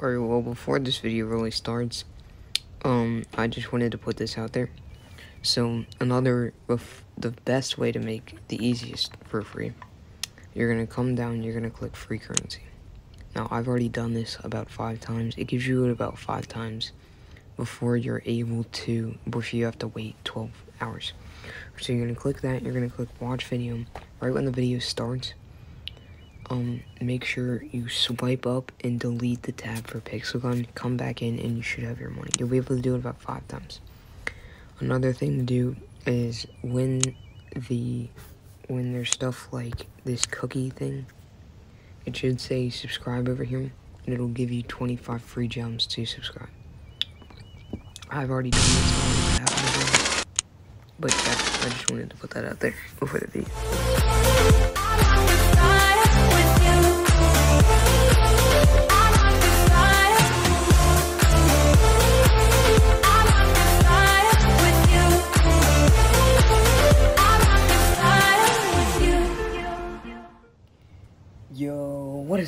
Alright, well, before this video really starts, um, I just wanted to put this out there. So, another, the best way to make the easiest for free, you're gonna come down, you're gonna click free currency. Now, I've already done this about five times. It gives you it about five times before you're able to, before you have to wait 12 hours. So you're gonna click that, you're gonna click watch video, right when the video starts, um, make sure you swipe up and delete the tab for Pixel Gun. Come back in and you should have your money. You'll be able to do it about five times. Another thing to do is when the when there's stuff like this cookie thing, it should say subscribe over here, and it'll give you 25 free gems to subscribe. I've already done this, but that, I just wanted to put that out there before the video.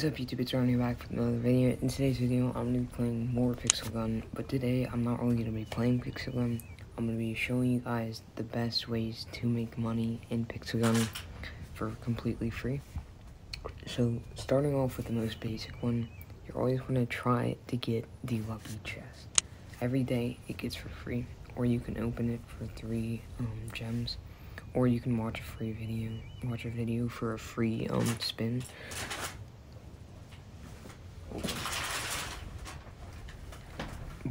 Yo, what is up YouTube, it's Ronnie back with another video. In today's video, I'm going to be playing more Pixel Gun, but today I'm not only going to be playing Pixel Gun, I'm going to be showing you guys the best ways to make money in Pixel Gun for completely free. So, starting off with the most basic one, you're always going to try to get the lucky chest. Every day, it gets for free, or you can open it for three um, gems or you can watch a free video, watch a video for a free um spin.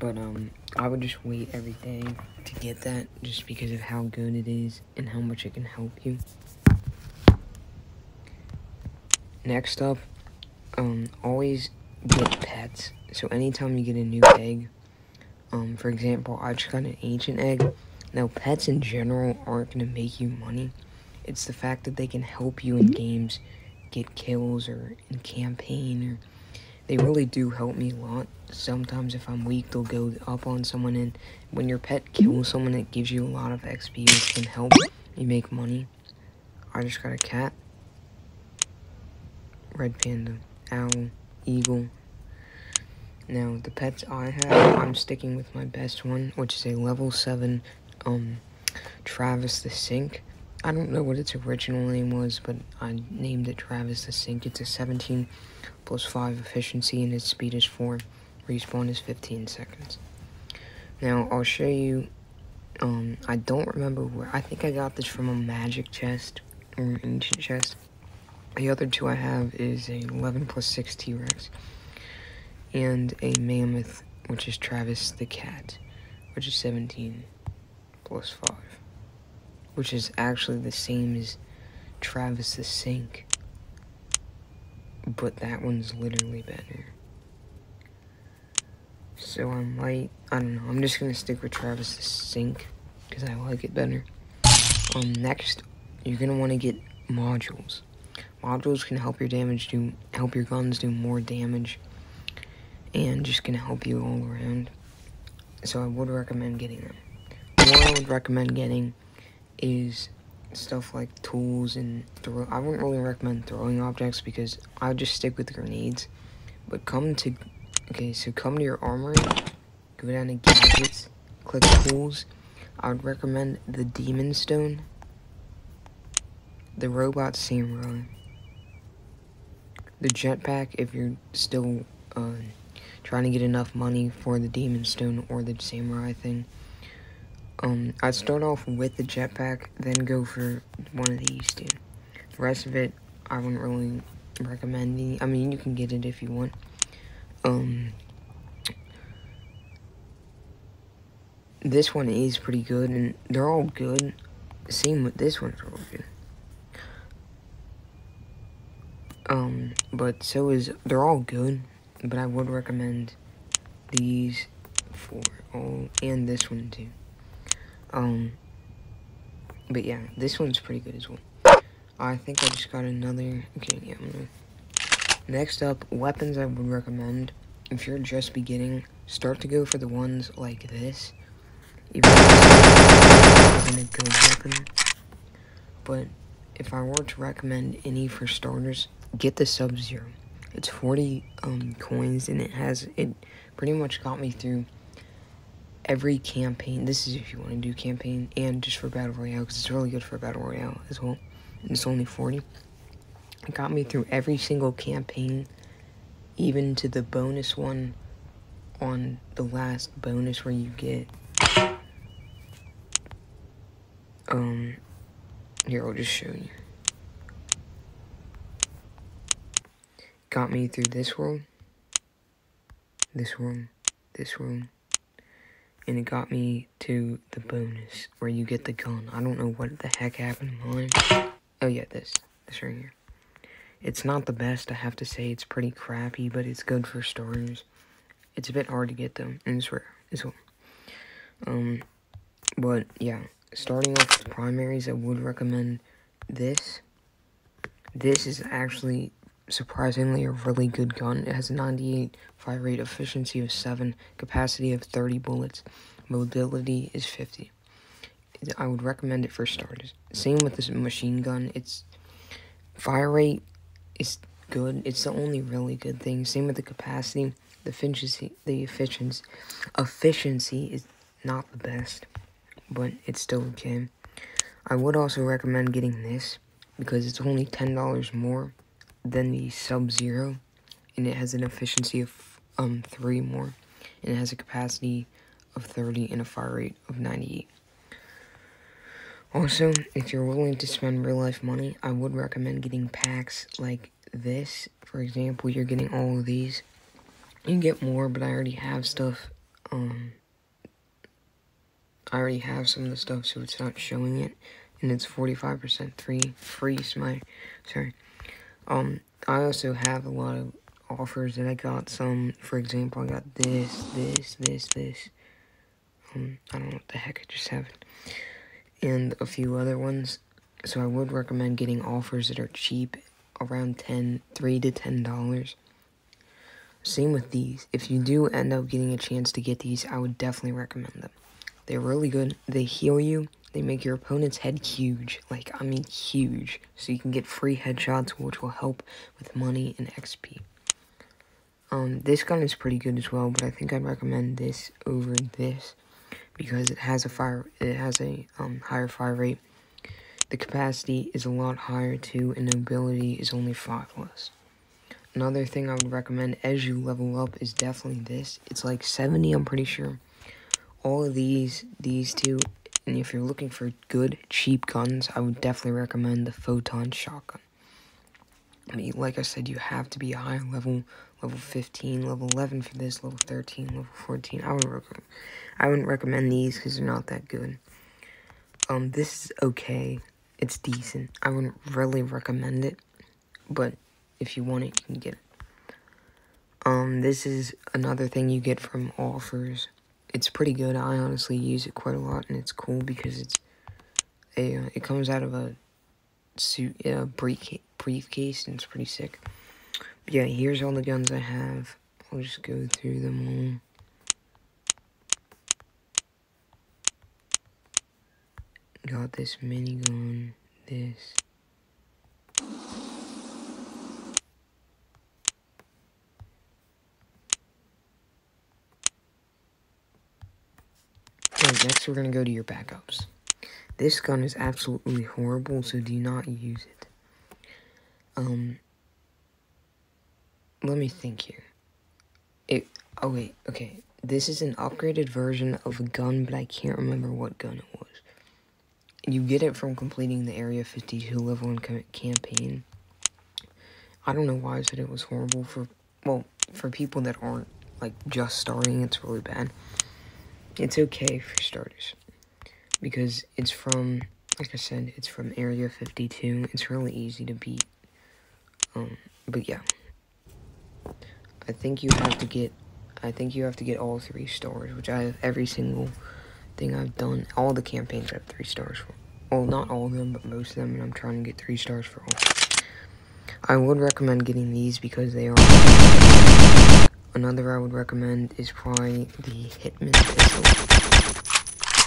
But um, I would just wait every day to get that, just because of how good it is and how much it can help you. Next up, um, always get pets. So anytime you get a new egg, um, for example, I just got an ancient egg now, pets in general aren't going to make you money. It's the fact that they can help you in games get kills or in campaign or they really do help me a lot. Sometimes if I'm weak, they'll go up on someone and when your pet kills someone, it gives you a lot of XP, which can help you make money. I just got a cat, red panda, owl, eagle. Now, the pets I have, I'm sticking with my best one, which is a level 7 um, Travis the Sink. I don't know what its original name was, but I named it Travis the Sink. It's a 17 plus 5 efficiency, and its speed is 4. Respawn is 15 seconds. Now, I'll show you, um, I don't remember where, I think I got this from a magic chest, or an ancient chest. The other two I have is a 11 plus 6 T-Rex, and a mammoth, which is Travis the Cat, which is 17 plus 5. Which is actually the same as Travis the Sink. But that one's literally better. So I might, I don't know, I'm just gonna stick with Travis's Sink. Because I like it better. Um, next, you're gonna want to get modules. Modules can help your damage do, help your guns do more damage. And just gonna help you all around. So I would recommend getting them what I would recommend getting is stuff like tools and throw. I wouldn't really recommend throwing objects because I would just stick with grenades. But come to, okay, so come to your armory, go down to gadgets, click tools. I would recommend the demon stone, the robot samurai, the jetpack if you're still uh, trying to get enough money for the demon stone or the samurai thing. Um, I'd start off with the jetpack, then go for one of these two. The rest of it, I wouldn't really recommend. The, I mean, you can get it if you want. Um, this one is pretty good, and they're all good. Same with this one's real good. Um, but so is, they're all good, but I would recommend these four, oh, and this one too. Um, but yeah, this one's pretty good as well. I think I just got another, okay, yeah, gonna, next up, weapons I would recommend, if you're just beginning, start to go for the ones like this, even a good weapon, but if I were to recommend any for starters, get the Sub-Zero. It's 40 um, coins, and it has it pretty much got me through every campaign. This is if you want to do campaign and just for battle royale, because it's really good for battle royale as well. And it's only 40. It got me through every single campaign, even to the bonus one on the last bonus where you get um here I'll just show you. Got me through this world, this room, this room, and it got me to the bonus where you get the gun. I don't know what the heck happened in mine. Oh yeah, this, this right here. It's not the best, I have to say. It's pretty crappy, but it's good for starters. It's a bit hard to get them, and it's rare as well. Um, but yeah, starting off with primaries, I would recommend this. This is actually surprisingly a really good gun. It has a 98 fire rate, efficiency of 7, capacity of 30 bullets, mobility is 50. I would recommend it for starters. Same with this machine gun. Its fire rate is good. It's the only really good thing. Same with the capacity. The efficiency, the efficiency, efficiency is not the best, but it's still okay. I would also recommend getting this because it's only $10 more than the Sub-Zero, and it has an efficiency of um 3 more, and it has a capacity of 30 and a fire rate of 98. Also, if you're willing to spend real life money, I would recommend getting packs like this. For example, you're getting all of these you can get more, but I already have stuff. Um, I already have some of the stuff, so it's not showing it. And it's 45% free, free my, sorry. Um, I also have a lot of offers that I got some, for example, I got this, this, this, this. Um, I don't know what the heck I just have. And a few other ones. So I would recommend getting offers that are cheap, around 10, 3 to $10. Same with these. If you do end up getting a chance to get these, I would definitely recommend them. They're really good. They heal you. They make your opponent's head huge. Like, I mean huge. So you can get free headshots, which will help with money and XP. Um, this gun is pretty good as well, but I think I'd recommend this over this. Because it has a fire, it has a um, higher fire rate. The capacity is a lot higher too, and the ability is only 5 less. Another thing I would recommend as you level up is definitely this. It's like 70, I'm pretty sure. All of these, these two, and if you're looking for good, cheap guns, I would definitely recommend the Photon Shotgun. I mean, like I said, you have to be a higher level, level 15, level 11 for this, level 13, level 14. I would recommend, I wouldn't recommend these because they're not that good. Um, this is okay. It's decent. I wouldn't really recommend it, but if you want it, you can get it. Um, this is another thing you get from offers. It's pretty good. I honestly use it quite a lot, and it's cool because it's a. Uh, it comes out of a suit, a brief briefcase, and it's pretty sick. But yeah, here's all the guns I have. I'll just go through them all. Got this minigun, this. Okay, next we're going to go to your backups. This gun is absolutely horrible, so do not use it. Um, let me think here. It, oh wait, okay. This is an upgraded version of a gun, but I can't remember what gun it was. You get it from completing the Area 52 level in campaign. I don't know why I said it was horrible for, well, for people that aren't, like, just starting, it's really bad. It's okay for starters. Because it's from, like I said, it's from Area 52. It's really easy to beat. Um, but yeah. I think you have to get, I think you have to get all three stars, which I have every single thing I've done. All the campaigns I have three stars for. Well, not all of them, but most of them, and I'm trying to get three stars for all. I would recommend getting these because they are Another I would recommend is probably the Hitman pistol.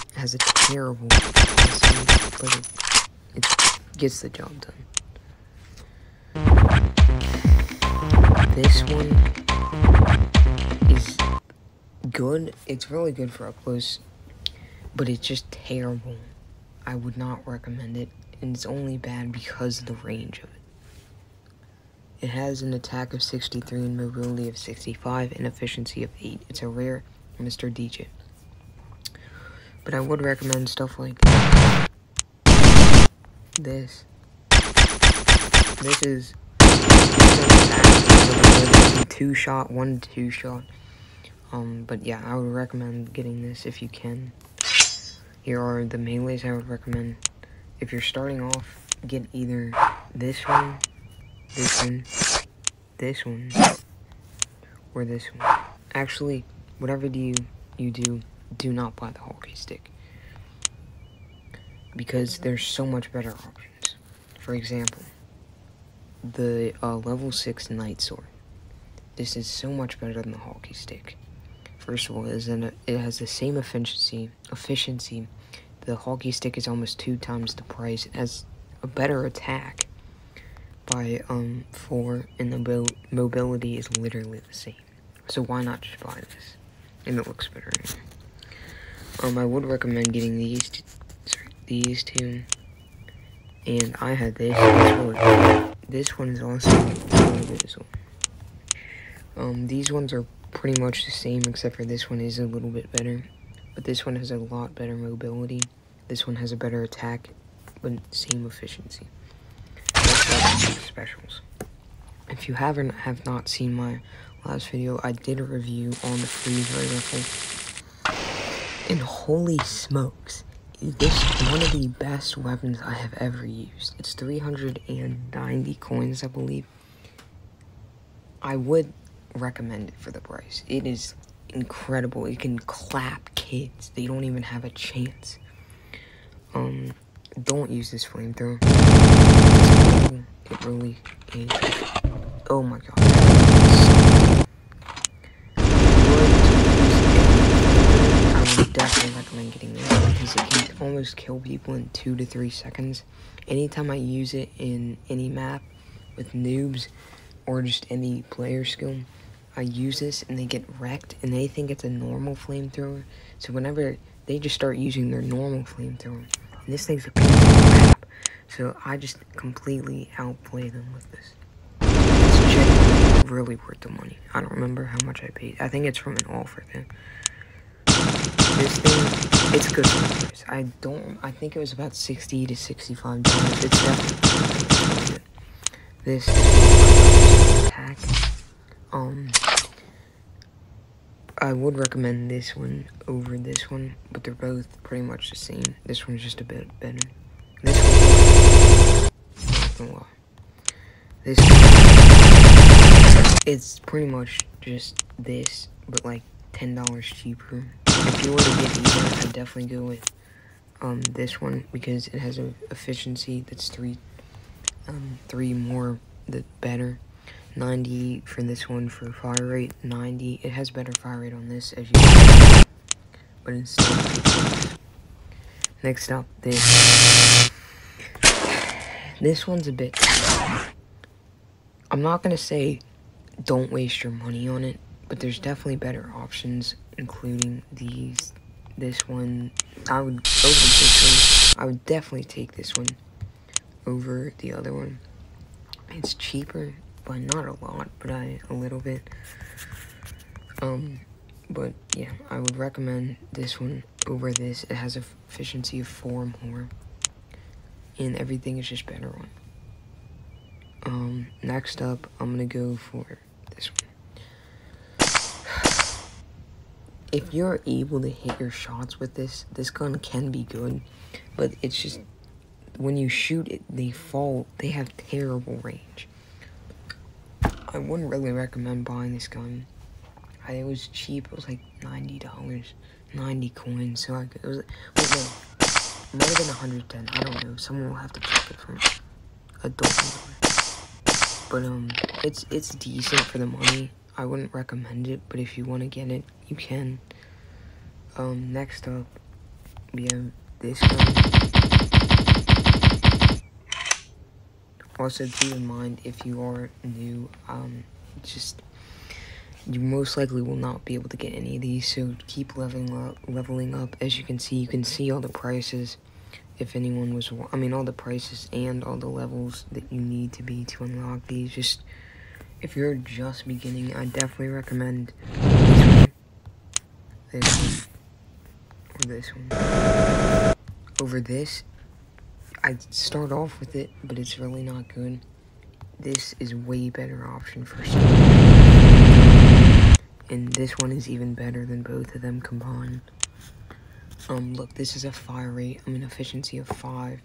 It has a terrible pistol, but it, it gets the job done. this one is good. It's really good for up close, but it's just terrible. I would not recommend it, and it's only bad because of the range of it. It has an attack of 63 and mobility of 65 and efficiency of 8. It's a rare Mr. DJ. But I would recommend stuff like this. This is two shot, one two shot. Um, but yeah, I would recommend getting this if you can. Here are the melees I would recommend. If you're starting off, get either this one, this one, this one, or this one. Actually, whatever do you, you do, do not buy the hockey stick. Because there's so much better options. For example, the uh, level 6 Knight Sword. This is so much better than the hockey stick. First of all, an, it has the same efficiency. Efficiency. The hockey stick is almost two times the price. It has a better attack by um four, and the mo mobility is literally the same. So why not just buy this? And it looks better. Um, I would recommend getting these. Two, sorry, these two. And I had this. This one, this one is also. Um, these ones are pretty much the same, except for this one is a little bit better. But this one has a lot better mobility. This one has a better attack, but same efficiency. Specials. If you haven't have not seen my last video, I did a review on the freeze ray rifle. And holy smokes, this is one of the best weapons I have ever used. It's 390 coins, I believe. I would recommend it for the price. It is incredible. It can clap kids. They don't even have a chance. Um, don't use this flamethrower. It really is. Oh my god. I definitely recommend getting this because it can almost kill people in two to three seconds. Anytime I use it in any map with noobs or just any player skill, I use this and they get wrecked and they think it's a normal flamethrower. So whenever they just start using their normal flamethrower, and this thing's a. So I just completely outplay them with this. It's really worth the money. I don't remember how much I paid. I think it's from an offer thing. This thing, it's good. I don't, I think it was about 60 to 65 dollars. It's definitely. This attack um, I would recommend this one over this one, but they're both pretty much the same. This one's just a bit better. This it's pretty much just this, but like ten dollars cheaper. If you were to get either, I'd definitely go with um this one because it has a efficiency that's three um three more the better 90 for this one for fire rate, 90. It has better fire rate on this, as you can but next up, this. This one's a bit, I'm not gonna say don't waste your money on it, but there's definitely better options, including these, this one. I would, over this one, I would definitely take this one over the other one. It's cheaper, but not a lot, but I a little bit. Um, but yeah, I would recommend this one over this. It has a efficiency of four more, and everything is just better on. Um, next up, I'm gonna go for this one. If you're able to hit your shots with this, this gun can be good, but it's just when you shoot it, they fall. They have terrible range. I wouldn't really recommend buying this gun. I, it was cheap. It was like ninety dollars, ninety coins. So I it was wait it might have been hundred ten. I don't know. Someone will have to check it for me. I don't know. But um, it's it's decent for the money. I wouldn't recommend it, but if you want to get it, you can. Um, next up, we have this gun. Also, keep in mind if you are new, um, just you most likely will not be able to get any of these. So keep leveling up. Leveling up. As you can see, you can see all the prices. If anyone was, I mean, all the prices and all the levels that you need to be to unlock these. Just if you're just beginning, I definitely recommend this one, this one, or this one. Over this, I'd start off with it, but it's really not good. This is way better option for And this one is even better than both of them combined. Um, look, this is a fire rate. I'm an efficiency of 5,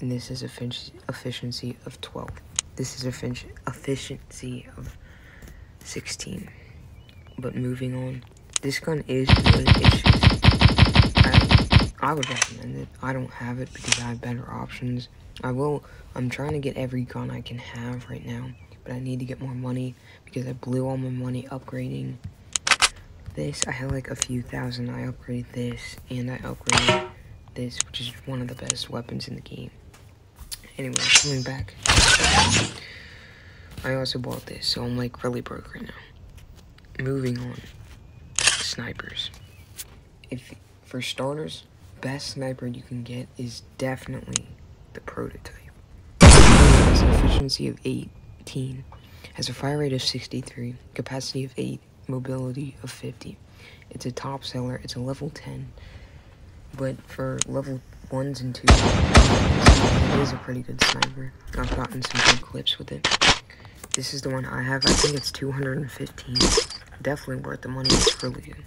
and this is a finch efficiency of 12. This is a finch efficiency of 16. But moving on, this gun is good, I, I would recommend it. I don't have it because I have better options. I will, I'm trying to get every gun I can have right now, but I need to get more money because I blew all my money upgrading this. I had like a few thousand, I upgraded this, and I upgraded this, which is one of the best weapons in the game. Anyway, coming back. I also bought this, so I'm like really broke right now. Moving on. Snipers. If for starters, best sniper you can get is definitely the prototype. Has an efficiency of 18, has a fire rate of 63, capacity of 8, mobility of 50. It's a top seller, it's a level 10, but for level ones and twos. It is a pretty good sniper. I've gotten some good clips with it. This is the one I have. I think it's 215. Definitely worth the money. It's really good.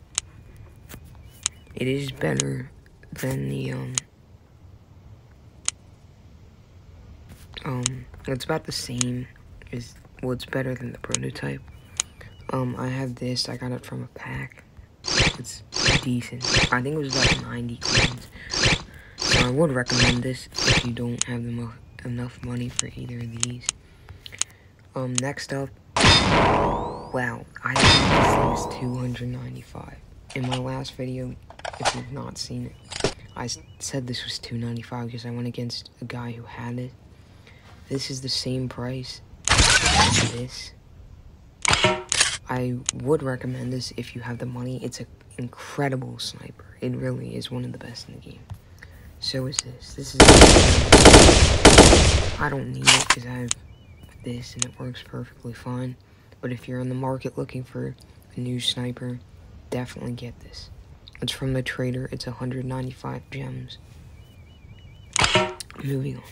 It is better than the, um... Um, it's about the same. Is Well, it's better than the prototype. Um, I have this. I got it from a pack. It's decent. I think it was like 90 coins. I would recommend this if you don't have the enough money for either of these. Um, next up, wow, I think this is 295. In my last video, if you've not seen it, I said this was 295 because I went against a guy who had it. This is the same price as this. I would recommend this if you have the money. It's an incredible sniper. It really is one of the best in the game. So is this. This is... I don't need it because I have this and it works perfectly fine. But if you're in the market looking for a new sniper, definitely get this. It's from the trader. It's 195 gems. Moving on.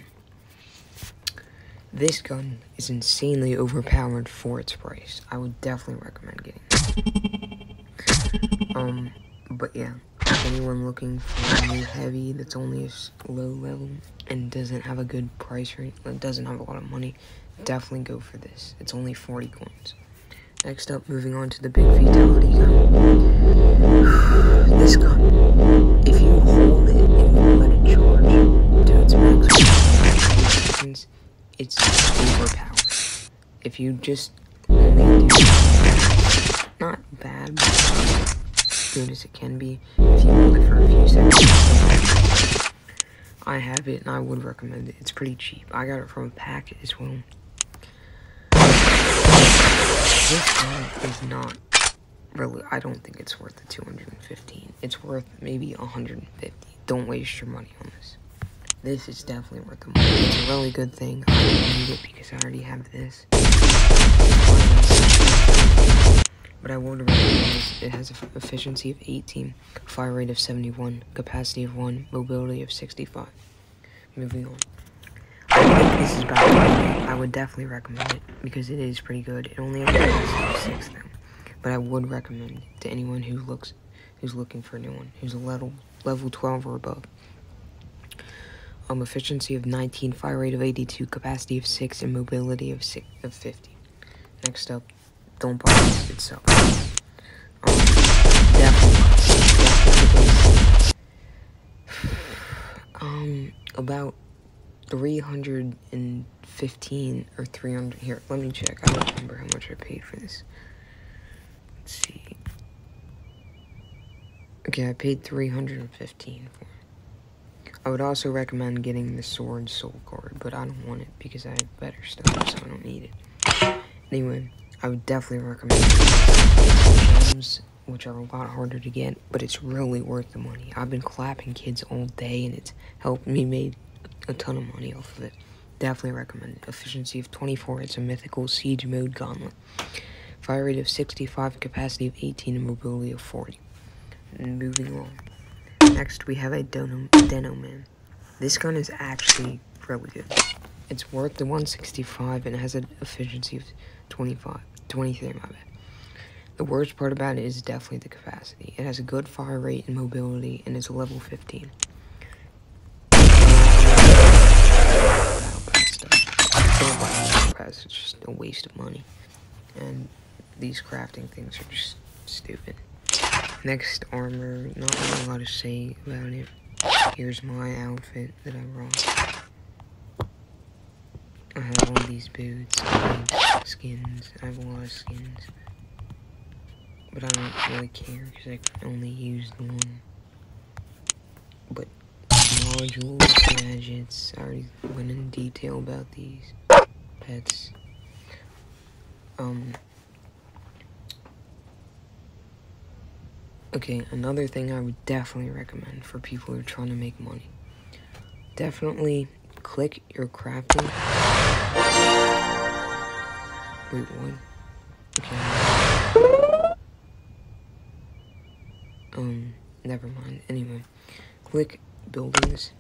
This gun is insanely overpowered for its price. I would definitely recommend getting it. Um, but yeah if anyone looking for a new heavy that's only a low level and doesn't have a good price rate, doesn't have a lot of money, definitely go for this. It's only 40 coins. Next up, moving on to the big fatality gun. this gun, if you hold it and you let it charge to its max seconds, it's overpowered. If you just only do not bad, good as it can be if you it for a few seconds. I have it and I would recommend it. It's pretty cheap. I got it from a pack as well. This one is not really, I don't think it's worth the 215. It's worth maybe 150. Don't waste your money on this. This is definitely worth the money. It's a really good thing. I don't need it because I already have this but I would recommend it. It has an efficiency of 18, fire rate of 71, capacity of 1, mobility of 65. Moving on. I think this is about I would definitely recommend it because it is pretty good. It only has a of 6 now, but I would recommend it to anyone who looks who's looking for a new one, who's a level level 12 or above. Um, efficiency of 19, fire rate of 82, capacity of 6, and mobility of, six, of 50. Next up, don't buy it itself. Um, um, about 315 or 300, here, let me check, I don't remember how much I paid for this. Let's see. Okay, I paid 315 for. I would also recommend getting the sword soul card, but I don't want it because I have better stuff, so I don't need it. Anyway, I would definitely recommend gems, which are a lot harder to get, but it's really worth the money. I've been clapping kids all day, and it's helped me make a ton of money off of it. Definitely recommend it. Efficiency of 24, it's a mythical siege mode gauntlet. Fire rate of 65, capacity of 18, and mobility of 40. And moving on. Next, we have a Deno, Deno Man. This gun is actually really good. It's worth the 165 and has an efficiency of 25, 23, my bad. The worst part about it is definitely the capacity. It has a good fire rate and mobility, and it's a level 15. It's just a waste of money. And these crafting things are just stupid. Next armor, not really a lot to say about it. Here's my outfit that I brought. I have all these boots, skins, I have a lot of skins. But I don't really care because I only use one. But modules, gadgets, I already went in detail about these. Pets. Um, Okay, another thing I would definitely recommend for people who are trying to make money. Definitely click your crafting. Wait, what? Okay. Um, never mind. Anyway, click buildings.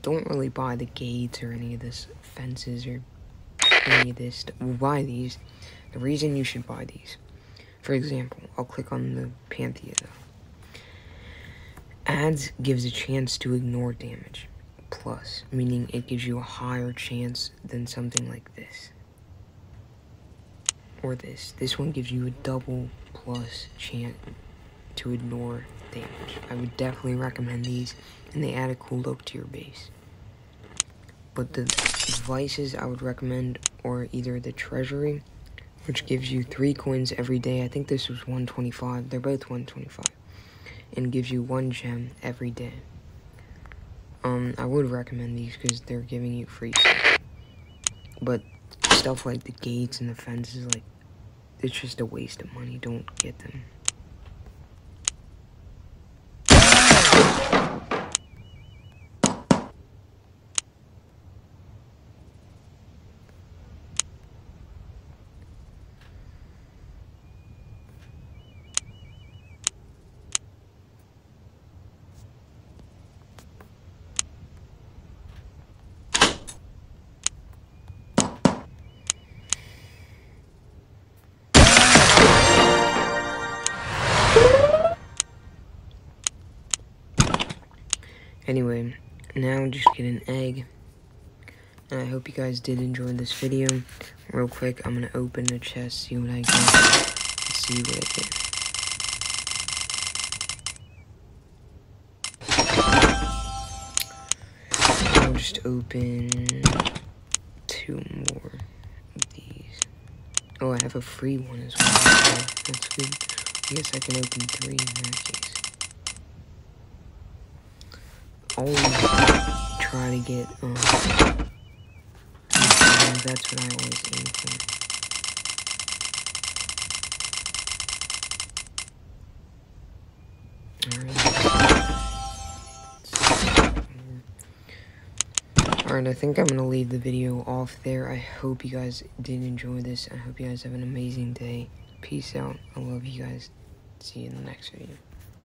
Don't really buy the gates or any of this fences or any of this. Buy these. The reason you should buy these. For example, I'll click on the Pantheon though. Adds gives a chance to ignore damage. Plus, meaning it gives you a higher chance than something like this. Or this. This one gives you a double plus chance to ignore damage. I would definitely recommend these, and they add a cool look to your base. But the devices I would recommend are either the Treasury, which gives you three coins every day. I think this was 125. They're both 125 and gives you one gem every day. Um, I would recommend these because they're giving you free stuff. But stuff like the gates and the fences, like, it's just a waste of money. Don't get them. Anyway, now just get an egg. And I hope you guys did enjoy this video. Real quick, I'm gonna open the chest, see what I get. See what I get. I'll just open two more of these. Oh, I have a free one as well. That's good. I guess I can open three in that case always try to get, um, that's what I always aim for. Alright, I think I'm going to leave the video off there. I hope you guys did enjoy this. I hope you guys have an amazing day. Peace out. I love you guys. See you in the next video.